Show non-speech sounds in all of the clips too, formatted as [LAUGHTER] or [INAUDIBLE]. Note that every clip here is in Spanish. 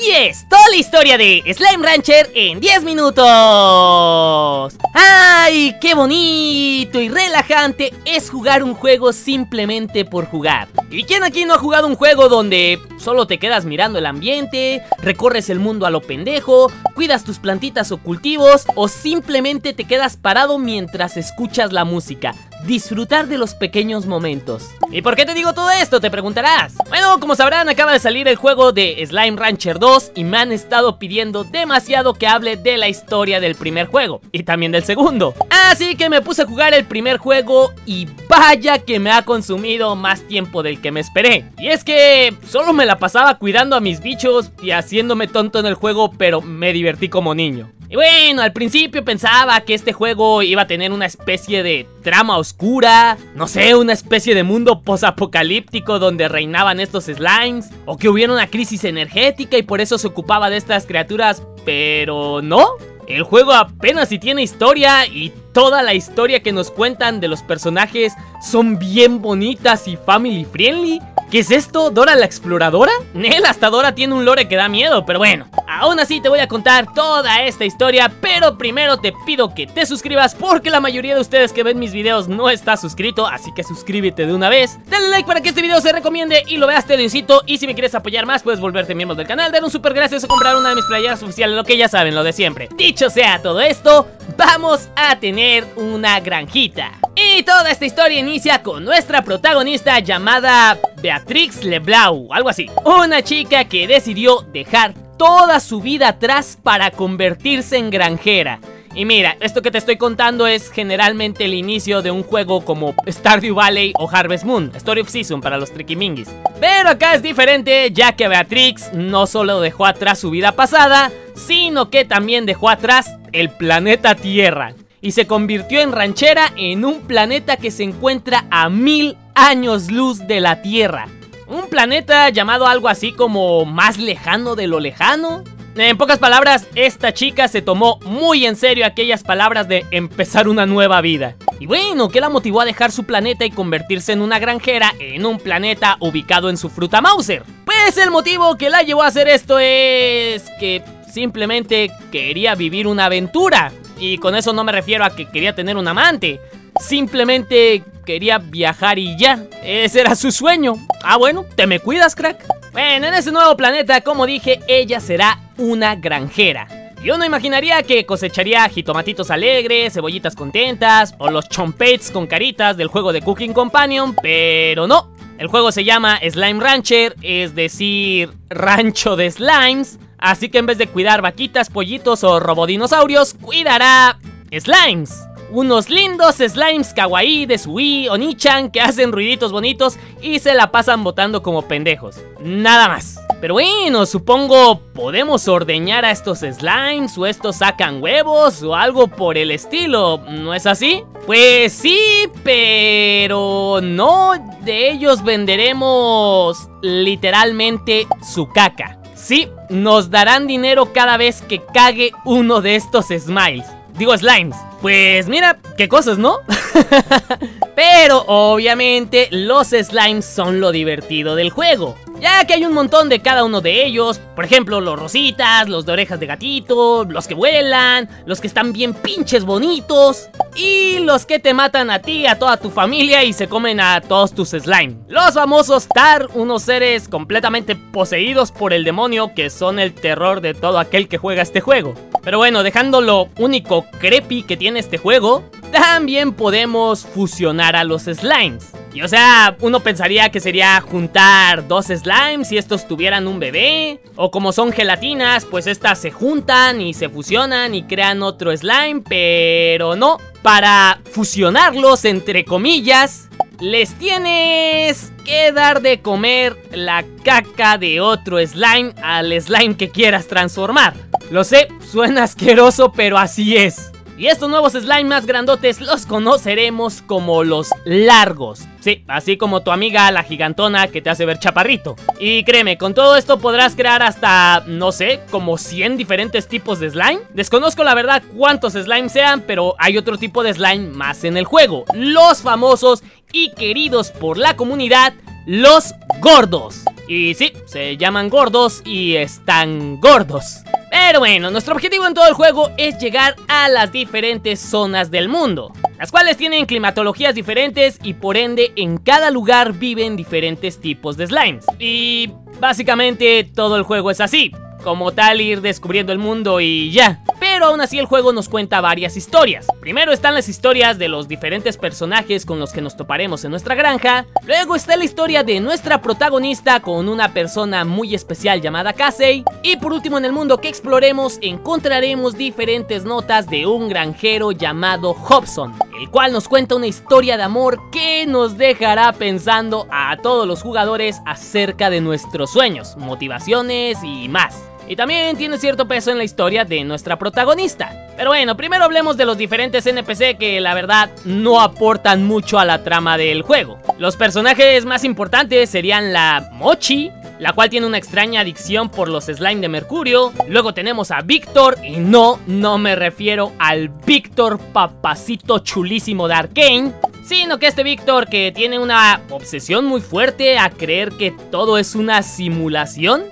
Así es, toda la historia de Slime Rancher en 10 minutos. ¡Ay, qué bonito y relajante es jugar un juego simplemente por jugar! ¿Y quién aquí no ha jugado un juego donde solo te quedas mirando el ambiente, recorres el mundo a lo pendejo, cuidas tus plantitas o cultivos o simplemente te quedas parado mientras escuchas la música? Disfrutar de los pequeños momentos. ¿Y por qué te digo todo esto? Te preguntarás. Bueno, como sabrán, acaba de salir el juego de Slime Rancher 2 y me han estado pidiendo demasiado que hable de la historia del primer juego y también del segundo. Así que me puse a jugar el primer juego y vaya que me ha consumido más tiempo del que me esperé. Y es que solo me la pasaba cuidando a mis bichos y haciéndome tonto en el juego, pero me divertí como niño. Y bueno, al principio pensaba que este juego iba a tener una especie de trama oscura, no sé, una especie de mundo posapocalíptico donde reinaban estos slimes, o que hubiera una crisis energética y por eso se ocupaba de estas criaturas, pero no. El juego apenas si tiene historia y toda la historia que nos cuentan de los personajes son bien bonitas y family friendly. ¿Qué es esto? ¿Dora la exploradora? Nel, hasta Dora tiene un lore que da miedo, pero bueno. Aún así te voy a contar toda esta historia, pero primero te pido que te suscribas porque la mayoría de ustedes que ven mis videos no está suscrito, así que suscríbete de una vez. Dale like para que este video se recomiende y lo veas tedioncito y si me quieres apoyar más puedes volverte miembro del canal, dar un super gracias o comprar una de mis playeras oficiales, lo que ya saben, lo de siempre. Dicho sea todo esto, vamos a tener una granjita. Y toda esta historia inicia con nuestra protagonista llamada Beatrix Leblau, algo así. Una chica que decidió dejar toda su vida atrás para convertirse en granjera. Y mira, esto que te estoy contando es generalmente el inicio de un juego como Stardew Valley o Harvest Moon, Story of Season para los Trickymingis. Pero acá es diferente, ya que Beatrix no solo dejó atrás su vida pasada, sino que también dejó atrás el planeta Tierra y se convirtió en ranchera en un planeta que se encuentra a mil años luz de la Tierra. Un planeta llamado algo así como más lejano de lo lejano. En pocas palabras, esta chica se tomó muy en serio aquellas palabras de empezar una nueva vida. Y bueno, ¿qué la motivó a dejar su planeta y convertirse en una granjera en un planeta ubicado en su fruta Mauser? Pues el motivo que la llevó a hacer esto es que simplemente quería vivir una aventura. Y con eso no me refiero a que quería tener un amante. Simplemente quería viajar y ya. Ese era su sueño. Ah, bueno, te me cuidas, crack. Bueno, en ese nuevo planeta, como dije, ella será una granjera. Yo no imaginaría que cosecharía jitomatitos alegres, cebollitas contentas o los chompets con caritas del juego de Cooking Companion, pero no. El juego se llama Slime Rancher, es decir, rancho de slimes. Así que en vez de cuidar vaquitas, pollitos o robodinosaurios, cuidará slimes. Unos lindos slimes kawaii de Sui o Nichan que hacen ruiditos bonitos y se la pasan botando como pendejos. Nada más. Pero bueno, supongo podemos ordeñar a estos slimes o estos sacan huevos o algo por el estilo, ¿no es así? Pues sí, pero no de ellos venderemos literalmente su caca. Sí, nos darán dinero cada vez que cague uno de estos smiles. Digo slimes. Pues mira, qué cosas, ¿no? [LAUGHS] Pero obviamente los slimes son lo divertido del juego. Ya que hay un montón de cada uno de ellos, por ejemplo los rositas, los de orejas de gatito, los que vuelan, los que están bien pinches bonitos y los que te matan a ti, a toda tu familia y se comen a todos tus slime. Los famosos Tar, unos seres completamente poseídos por el demonio que son el terror de todo aquel que juega este juego. Pero bueno, dejando lo único creepy que tiene este juego, también podemos fusionar a los slimes. Y o sea, uno pensaría que sería juntar dos slimes si estos tuvieran un bebé. O como son gelatinas, pues estas se juntan y se fusionan y crean otro slime. Pero no, para fusionarlos entre comillas, les tienes que dar de comer la caca de otro slime al slime que quieras transformar. Lo sé, suena asqueroso, pero así es. Y estos nuevos slime más grandotes los conoceremos como los largos. Sí, así como tu amiga la gigantona que te hace ver chaparrito. Y créeme, con todo esto podrás crear hasta, no sé, como 100 diferentes tipos de slime. Desconozco la verdad cuántos slime sean, pero hay otro tipo de slime más en el juego. Los famosos y queridos por la comunidad, los gordos. Y sí, se llaman gordos y están gordos. Pero bueno, nuestro objetivo en todo el juego es llegar a las diferentes zonas del mundo, las cuales tienen climatologías diferentes y por ende en cada lugar viven diferentes tipos de slimes. Y básicamente todo el juego es así como tal ir descubriendo el mundo y ya. Pero aún así el juego nos cuenta varias historias. Primero están las historias de los diferentes personajes con los que nos toparemos en nuestra granja. Luego está la historia de nuestra protagonista con una persona muy especial llamada Casey. Y por último en el mundo que exploremos encontraremos diferentes notas de un granjero llamado Hobson. El cual nos cuenta una historia de amor que nos dejará pensando a todos los jugadores acerca de nuestros sueños, motivaciones y más. Y también tiene cierto peso en la historia de nuestra protagonista. Pero bueno, primero hablemos de los diferentes NPC que la verdad no aportan mucho a la trama del juego. Los personajes más importantes serían la Mochi, la cual tiene una extraña adicción por los slime de mercurio. Luego tenemos a Víctor, y no, no me refiero al Víctor papacito chulísimo de Arkane, sino que este Víctor que tiene una obsesión muy fuerte a creer que todo es una simulación.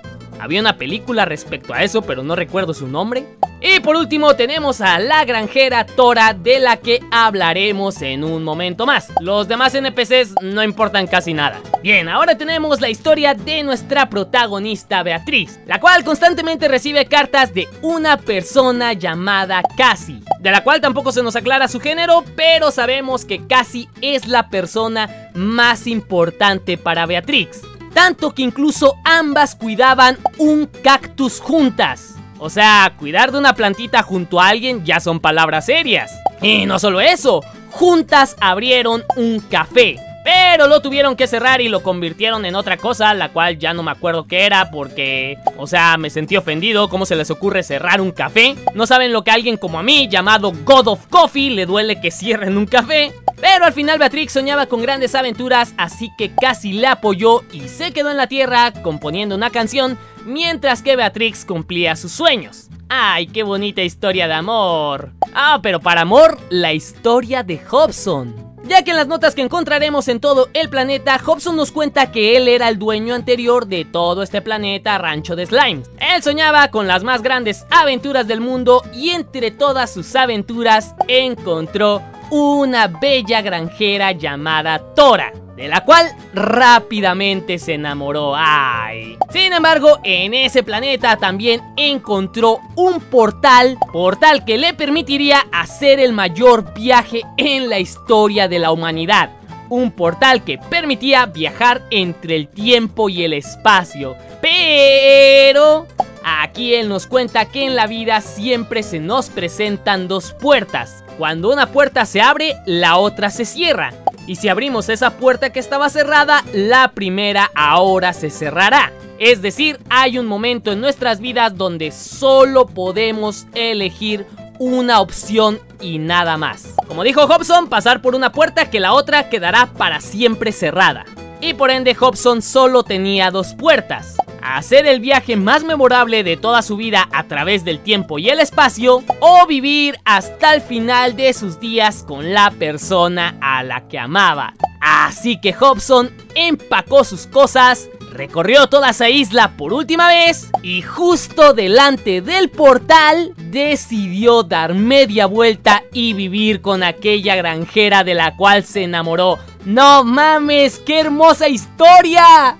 Había una película respecto a eso, pero no recuerdo su nombre. Y por último tenemos a la granjera Tora de la que hablaremos en un momento más. Los demás NPCs no importan casi nada. Bien, ahora tenemos la historia de nuestra protagonista Beatriz, la cual constantemente recibe cartas de una persona llamada Cassie, de la cual tampoco se nos aclara su género, pero sabemos que Cassie es la persona más importante para Beatriz tanto que incluso ambas cuidaban un cactus juntas. O sea, cuidar de una plantita junto a alguien ya son palabras serias. Y no solo eso, juntas abrieron un café. Pero lo tuvieron que cerrar y lo convirtieron en otra cosa, la cual ya no me acuerdo qué era porque, o sea, me sentí ofendido. ¿Cómo se les ocurre cerrar un café? No saben lo que a alguien como a mí, llamado God of Coffee, le duele que cierren un café. Pero al final Beatrix soñaba con grandes aventuras, así que casi la apoyó y se quedó en la tierra componiendo una canción mientras que Beatrix cumplía sus sueños. ¡Ay, qué bonita historia de amor! Ah, pero para amor, la historia de Hobson. Ya que en las notas que encontraremos en todo el planeta, Hobson nos cuenta que él era el dueño anterior de todo este planeta rancho de slimes. Él soñaba con las más grandes aventuras del mundo y entre todas sus aventuras encontró una bella granjera llamada Tora, de la cual rápidamente se enamoró. ¡Ay! Sin embargo, en ese planeta también encontró un portal, portal que le permitiría hacer el mayor viaje en la historia de la humanidad. Un portal que permitía viajar entre el tiempo y el espacio. Pero Aquí él nos cuenta que en la vida siempre se nos presentan dos puertas. Cuando una puerta se abre, la otra se cierra. Y si abrimos esa puerta que estaba cerrada, la primera ahora se cerrará. Es decir, hay un momento en nuestras vidas donde solo podemos elegir una opción y nada más. Como dijo Hobson, pasar por una puerta que la otra quedará para siempre cerrada. Y por ende Hobson solo tenía dos puertas hacer el viaje más memorable de toda su vida a través del tiempo y el espacio, o vivir hasta el final de sus días con la persona a la que amaba. Así que Hobson empacó sus cosas, recorrió toda esa isla por última vez y justo delante del portal decidió dar media vuelta y vivir con aquella granjera de la cual se enamoró. ¡No mames! ¡Qué hermosa historia!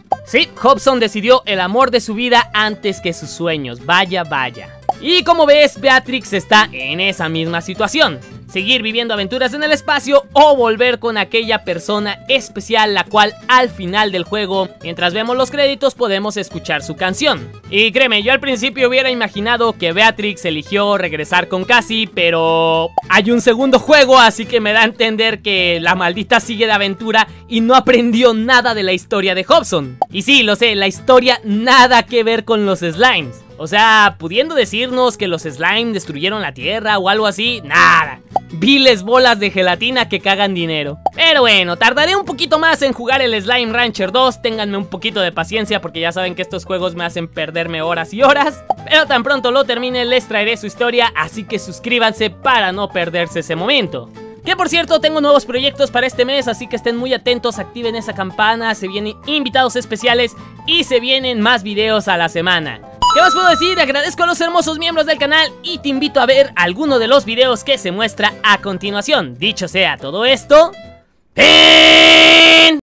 Hobson decidió el amor de su vida antes que sus sueños. Vaya, vaya. Y como ves, Beatrix está en esa misma situación seguir viviendo aventuras en el espacio o volver con aquella persona especial la cual al final del juego, mientras vemos los créditos, podemos escuchar su canción. Y créeme, yo al principio hubiera imaginado que Beatrix eligió regresar con Cassie, pero hay un segundo juego, así que me da a entender que la maldita sigue de aventura y no aprendió nada de la historia de Hobson. Y sí, lo sé, la historia nada que ver con los slimes. O sea, pudiendo decirnos que los slime destruyeron la tierra o algo así, nada. Viles bolas de gelatina que cagan dinero. Pero bueno, tardaré un poquito más en jugar el Slime Rancher 2. Ténganme un poquito de paciencia porque ya saben que estos juegos me hacen perderme horas y horas. Pero tan pronto lo termine les traeré su historia, así que suscríbanse para no perderse ese momento. Que por cierto, tengo nuevos proyectos para este mes, así que estén muy atentos, activen esa campana, se vienen invitados especiales y se vienen más videos a la semana. ¿Qué más puedo decir? Agradezco a los hermosos miembros del canal y te invito a ver alguno de los videos que se muestra a continuación. Dicho sea todo esto...